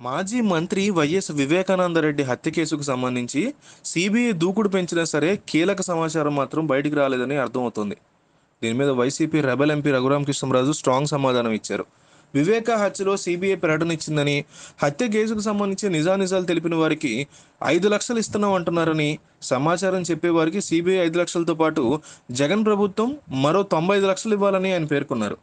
మాజీ మంత్రి వైఎస్ వివేకానందరెడ్డి హత్య కేసుకు సంబంధించి సిబిఐ దూకుడు పెంచినా సరే కీలక సమాచారం మాత్రం బయటికి రాలేదని అర్థమవుతోంది. దీని మీద YCP rebel MP Raghu Rama Krishna Raju strong సమాధానం ఇచ్చారు. వివేక హత్యలో సిబిఐ ప్రకటన ఇచ్చిందని హత్య కేసుకు సంబంధించి నిజానిజాలు తెలిపిన వారికి ఐదు లక్షలు ఇస్తున్నాం అంటున్నారని సమాచారం చెప్పేవారికి సిబిఐ ఐదు లక్షలతో పాటు జగన్ ప్రభుత్వం మరో తొంభై ఐదు లక్షలు ఇవ్వాలని ఆయన పేర్కొన్నారు.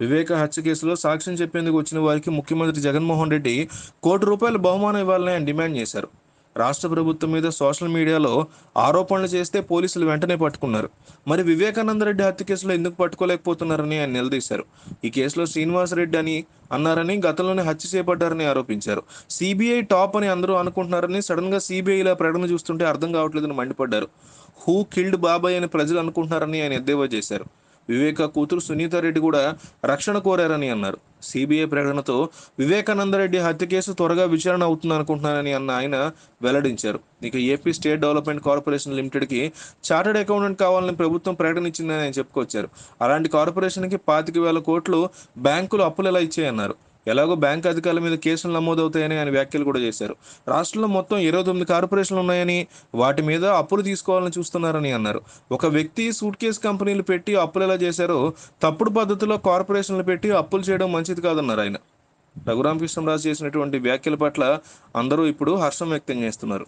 వివేక హత్య కేసులో సాక్ష్యం చెప్పేందుకు వచ్చిన వారికి ముఖ్యమంత్రి జగన్మోహన్ రెడ్డి కోటి రూపాయల బహుమానం ఇవ్వాలని ఆయన డిమాండ్ చేశారు. రాష్ట్ర ప్రభుత్వం మీద సోషల్ మీడియాలో ఆరోపణలు చేస్తే పోలీసులు వెంటనే పట్టుకున్నారు. మరి వివేకానంద రెడ్డి హత్య కేసులో ఎందుకు పట్టుకోలేకపోతున్నారని ఆయన నిలదీశారు. ఈ కేసులో శ్రీనివాసరెడ్డి అని అన్నారని గతంలోనే హత్య చేపట్టారని ఆరోపించారు. సిబిఐ టాప్ అని అందరూ అనుకుంటున్నారని సడన్గా సిబిఐ ఇలా ప్రకటన చూస్తుంటే అర్థం కావట్లేదని మండిపడ్డారు. హూ కిల్డ్ బాబాయ్ అని ప్రజలు అనుకుంటున్నారని ఆయన ఎద్దేవా చేశారు. వివేక కూతురు సునీతారెడ్డి కూడా రక్షణ కోరారని అన్నారు. సిబిఐ ప్రకటనతో వివేకానందరెడ్డి హత్య కేసు త్వరగా విచారణ అవుతుంది అనుకుంటున్నానని అన్న ఆయన వెల్లడించారు. ఇక ఏపీ స్టేట్ డెవలప్మెంట్ కార్పొరేషన్ లిమిటెడ్కి చార్టర్డ్ అకౌంటెంట్ కావాలని ప్రభుత్వం ప్రకటన ఇచ్చిందని ఆయన చెప్పుకొచ్చారు. అలాంటి కార్పొరేషన్కి పాతిక వేల కోట్లు బ్యాంకులు అప్పులు ఎలా ఇచ్చాయన్నారు. ఎలాగో బ్యాంక్ అధికారుల మీద కేసులు నమోదవుతాయని ఆయన వ్యాఖ్యలు కూడా చేశారు. రాష్ట్రంలో మొత్తం ఇరవై తొమ్మిది కార్పొరేషన్లు ఉన్నాయని వాటి మీద అప్పులు తీసుకోవాలని చూస్తున్నారని అన్నారు. ఒక వ్యక్తి సూట్ కేసు కంపెనీలు పెట్టి అప్పులు ఎలా చేశారో తప్పుడు పద్ధతిలో కార్పొరేషన్లు పెట్టి అప్పులు చేయడం మంచిది కాదన్నారు ఆయన. రఘురామకృష్ణరాజు చేసినటువంటి వ్యాఖ్యల పట్ల అందరూ ఇప్పుడు హర్షం వ్యక్తం చేస్తున్నారు.